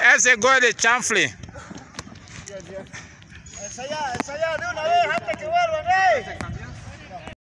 Essa é gol de chanfle. de una vez antes que